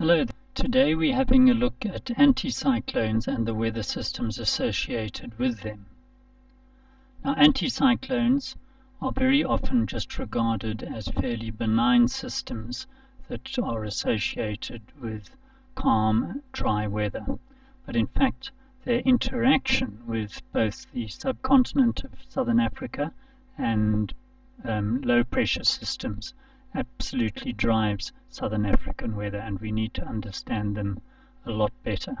Hello, today we're having a look at anticyclones and the weather systems associated with them. Now, anticyclones are very often just regarded as fairly benign systems that are associated with calm, dry weather. But in fact, their interaction with both the subcontinent of southern Africa and um, low pressure systems absolutely drives southern African weather, and we need to understand them a lot better.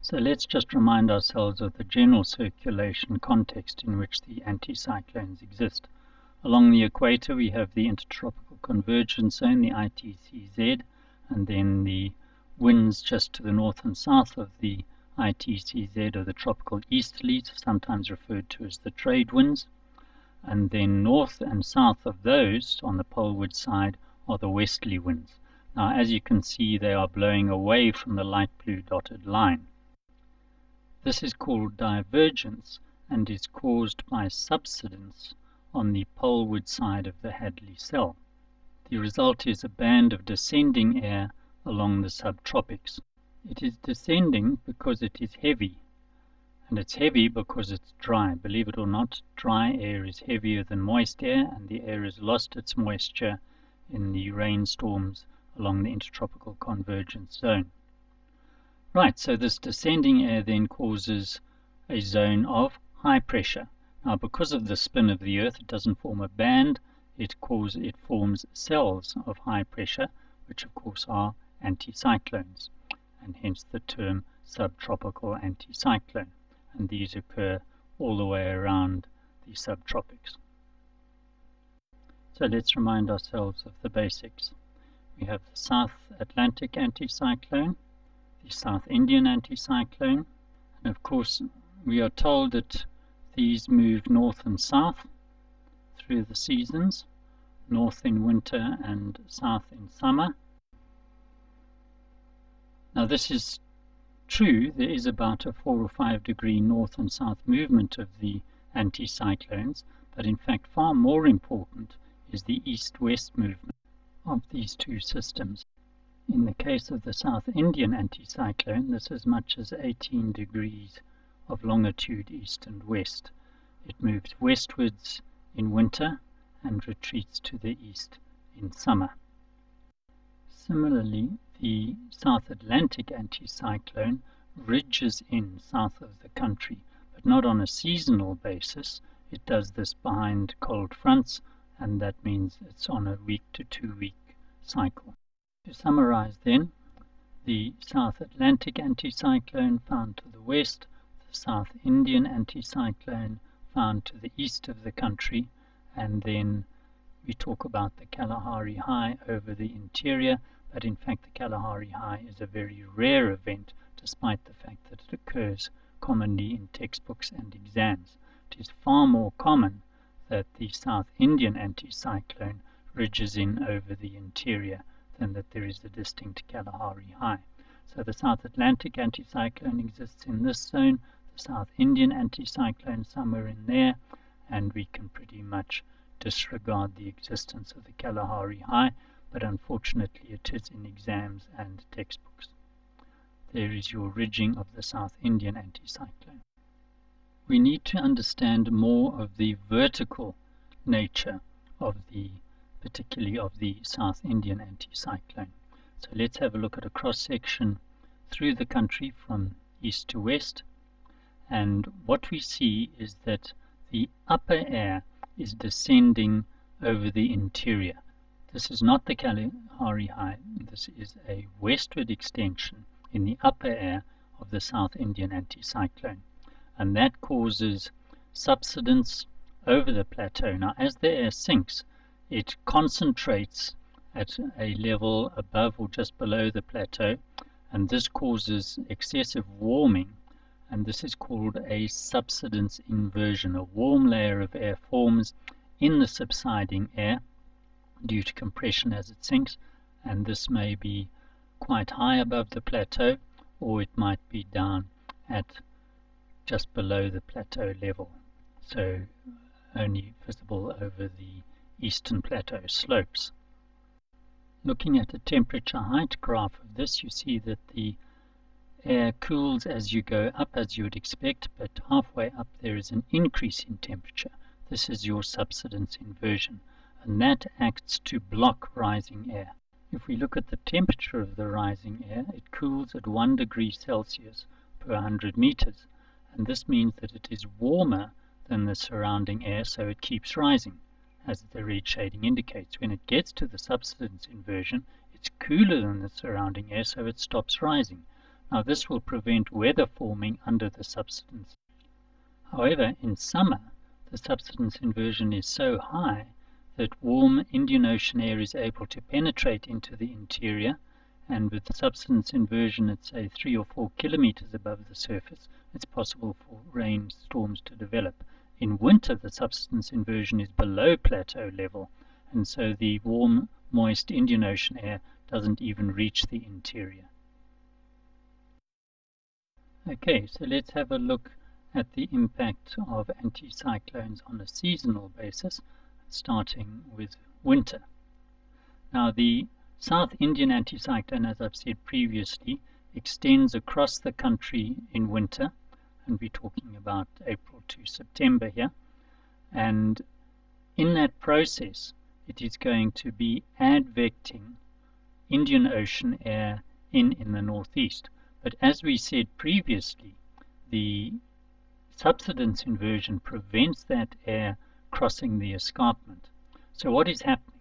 So let's just remind ourselves of the general circulation context in which the anticyclones exist. Along the equator, we have the intertropical convergence zone, the ITCZ, and then the winds just to the north and south of the ITCZ are the tropical easterlies, sometimes referred to as the trade winds and then north and south of those on the poleward side are the westerly winds. Now, as you can see, they are blowing away from the light blue dotted line. This is called divergence and is caused by subsidence on the poleward side of the Hadley cell. The result is a band of descending air along the subtropics. It is descending because it is heavy and it's heavy because it's dry. Believe it or not, dry air is heavier than moist air, and the air has lost its moisture in the rainstorms along the intertropical convergence zone. Right, so this descending air then causes a zone of high pressure. Now, because of the spin of the Earth, it doesn't form a band, it, cause, it forms cells of high pressure, which of course are anticyclones, and hence the term subtropical anticyclone and these occur all the way around the subtropics. So let's remind ourselves of the basics. We have the South Atlantic anticyclone, the South Indian anticyclone, and of course we are told that these move north and south through the seasons, north in winter and south in summer. Now this is True, there is about a 4 or 5 degree north and south movement of the anticyclones, but in fact far more important is the east-west movement of these two systems. In the case of the South Indian anticyclone, this is as much as 18 degrees of longitude east and west. It moves westwards in winter and retreats to the east in summer. Similarly, the South Atlantic anticyclone ridges in south of the country, but not on a seasonal basis. It does this behind cold fronts, and that means it's on a week to two week cycle. To summarize then, the South Atlantic anticyclone found to the west, the South Indian anticyclone found to the east of the country, and then we talk about the Kalahari High over the interior but in fact the Kalahari High is a very rare event despite the fact that it occurs commonly in textbooks and exams. It is far more common that the South Indian anticyclone ridges in over the interior than that there is a distinct Kalahari High. So the South Atlantic anticyclone exists in this zone, the South Indian anticyclone somewhere in there, and we can pretty much disregard the existence of the Kalahari High but unfortunately it is in exams and textbooks. There is your ridging of the South Indian anticyclone. We need to understand more of the vertical nature of the, particularly of the South Indian anticyclone. So let's have a look at a cross section through the country from east to west. And what we see is that the upper air is descending over the interior. This is not the Kalahari High. This is a westward extension in the upper air of the South Indian anticyclone. And that causes subsidence over the plateau. Now, as the air sinks, it concentrates at a level above or just below the plateau, and this causes excessive warming, and this is called a subsidence inversion. A warm layer of air forms in the subsiding air due to compression as it sinks, and this may be quite high above the plateau or it might be down at just below the plateau level, so only visible over the eastern plateau slopes. Looking at the temperature height graph of this, you see that the air cools as you go up, as you would expect, but halfway up there is an increase in temperature. This is your subsidence inversion, and that acts to block rising air. If we look at the temperature of the rising air, it cools at 1 degree Celsius per 100 meters, and this means that it is warmer than the surrounding air, so it keeps rising as the red shading indicates. When it gets to the subsidence inversion, it's cooler than the surrounding air, so it stops rising. Now this will prevent weather forming under the subsidence. However, in summer, the subsidence inversion is so high that warm Indian Ocean air is able to penetrate into the interior, and with the subsidence inversion at say 3 or 4 kilometers above the surface, it's possible for rain storms to develop. In winter, the subsidence inversion is below plateau level, and so the warm, moist Indian Ocean air doesn't even reach the interior. Okay, so let's have a look at the impact of anticyclones on a seasonal basis, starting with winter. Now, the South Indian anticyclone, as I've said previously, extends across the country in winter and we're talking about April to September here. And in that process, it is going to be advecting Indian Ocean air in in the northeast. But as we said previously, the subsidence inversion prevents that air crossing the escarpment. So what is happening?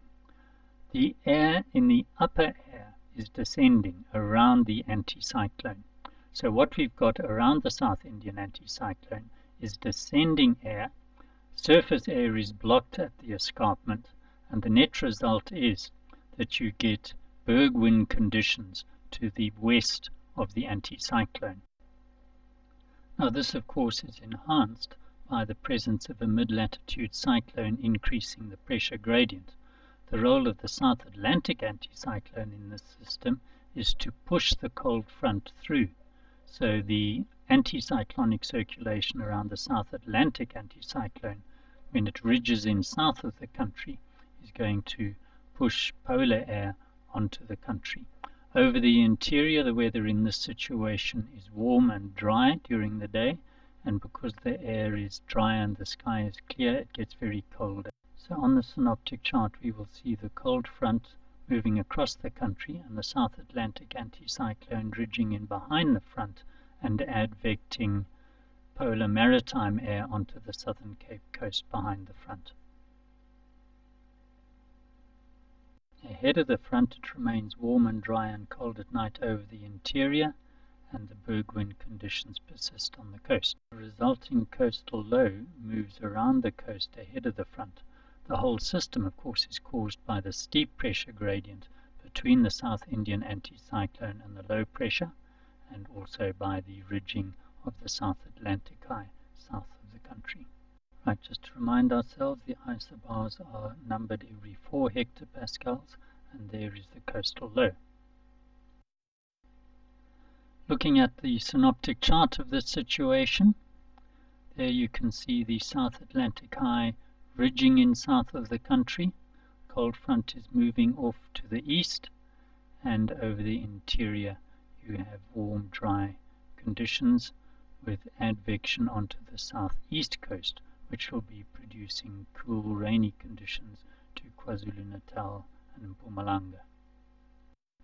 The air in the upper air is descending around the anticyclone. So what we've got around the South Indian anticyclone is descending air, surface air is blocked at the escarpment, and the net result is that you get berg wind conditions to the west of the anticyclone. Now this of course is enhanced by the presence of a mid-latitude cyclone increasing the pressure gradient. The role of the South Atlantic anticyclone in this system is to push the cold front through. So the anticyclonic circulation around the South Atlantic anticyclone, when it ridges in south of the country, is going to push polar air onto the country. Over the interior, the weather in this situation is warm and dry during the day, and because the air is dry and the sky is clear, it gets very cold. So on the synoptic chart, we will see the cold front moving across the country and the South Atlantic anticyclone ridging in behind the front and advecting polar maritime air onto the southern Cape coast behind the front. Ahead of the front it remains warm and dry and cold at night over the interior and the berg wind conditions persist on the coast. The resulting coastal low moves around the coast ahead of the front the whole system, of course, is caused by the steep pressure gradient between the South Indian anticyclone and the low pressure, and also by the ridging of the South Atlantic high south of the country. Right, just to remind ourselves, the isobars are numbered every 4 hectopascals, and there is the coastal low. Looking at the synoptic chart of this situation, there you can see the South Atlantic high ridging in south of the country. Cold front is moving off to the east, and over the interior you have warm, dry conditions with advection onto the southeast coast, which will be producing cool, rainy conditions to KwaZulu-Natal and Mpumalanga.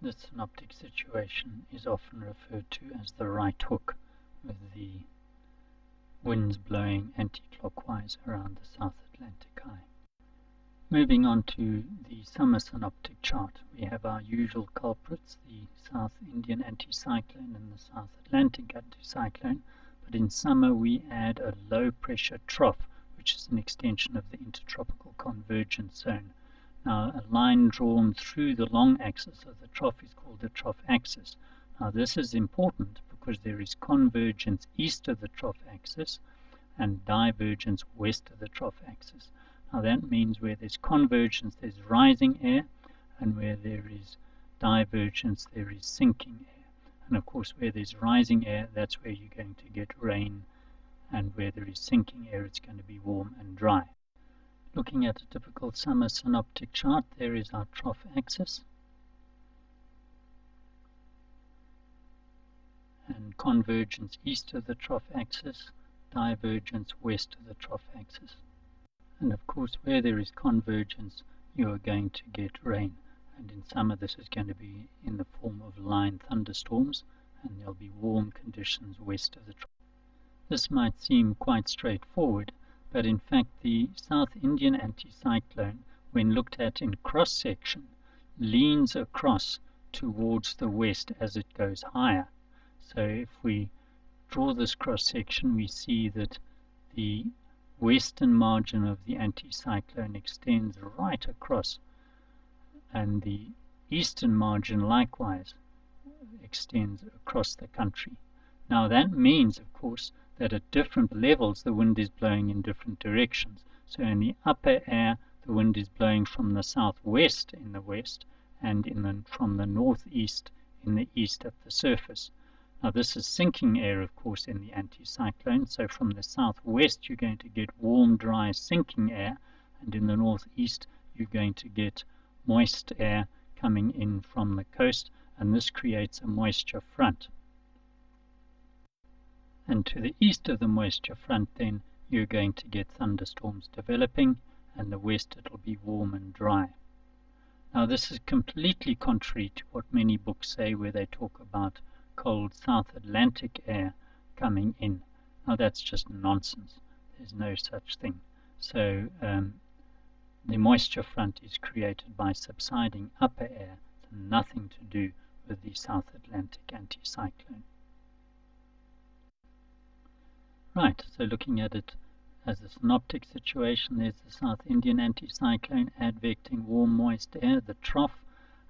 This synoptic situation is often referred to as the right hook, with the winds blowing anti-clockwise around the South Atlantic high. Moving on to the summer synoptic chart, we have our usual culprits, the South Indian anticyclone and the South Atlantic anticyclone, but in summer we add a low pressure trough, which is an extension of the intertropical convergence zone. Now, a line drawn through the long axis of the trough is called the trough axis. Now, this is important because there is convergence east of the trough axis and divergence west of the trough axis. Now that means where there's convergence there's rising air and where there is divergence there is sinking air. And of course where there's rising air that's where you're going to get rain and where there is sinking air it's going to be warm and dry. Looking at a typical summer synoptic chart, there is our trough axis. And convergence east of the trough axis, divergence west of the trough axis. And of course, where there is convergence, you are going to get rain. And in summer, this is going to be in the form of line thunderstorms, and there'll be warm conditions west of the trough. This might seem quite straightforward, but in fact, the South Indian anticyclone, when looked at in cross section, leans across towards the west as it goes higher. So if we draw this cross section, we see that the western margin of the anticyclone extends right across, and the eastern margin likewise extends across the country. Now that means, of course, that at different levels the wind is blowing in different directions. So in the upper air, the wind is blowing from the southwest in the west and in the, from the northeast in the east at the surface. Now this is sinking air, of course, in the anticyclone. So from the southwest, you're going to get warm, dry, sinking air, and in the northeast, you're going to get moist air coming in from the coast, and this creates a moisture front. And to the east of the moisture front, then you're going to get thunderstorms developing, and the west it'll be warm and dry. Now, this is completely contrary to what many books say, where they talk about cold South Atlantic air coming in. Now that's just nonsense. There's no such thing. So um, the moisture front is created by subsiding upper air. Nothing to do with the South Atlantic anticyclone. Right, so looking at it as a synoptic situation, there's the South Indian anticyclone advecting warm moist air, the trough,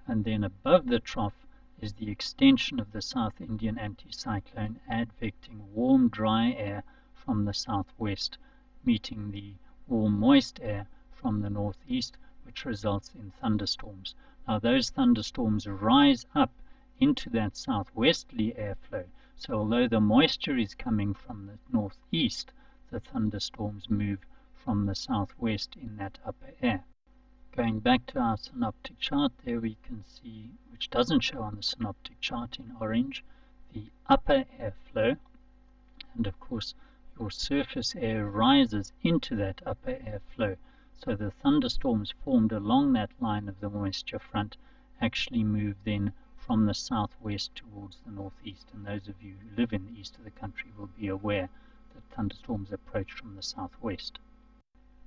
and then above the trough is the extension of the South Indian anticyclone advecting warm dry air from the southwest, meeting the warm moist air from the northeast, which results in thunderstorms. Now those thunderstorms rise up into that southwesterly airflow, so although the moisture is coming from the northeast, the thunderstorms move from the southwest in that upper air. Going back to our synoptic chart, there we can see, which doesn't show on the synoptic chart in orange, the upper airflow. And of course, your surface air rises into that upper airflow. So the thunderstorms formed along that line of the moisture front actually move then from the southwest towards the northeast. And those of you who live in the east of the country will be aware that thunderstorms approach from the southwest.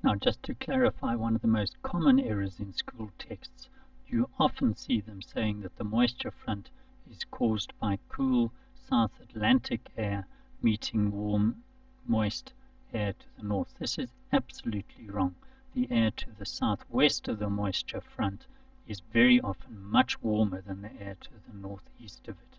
Now, just to clarify, one of the most common errors in school texts, you often see them saying that the moisture front is caused by cool South Atlantic air meeting warm, moist air to the north. This is absolutely wrong. The air to the southwest of the moisture front is very often much warmer than the air to the northeast of it.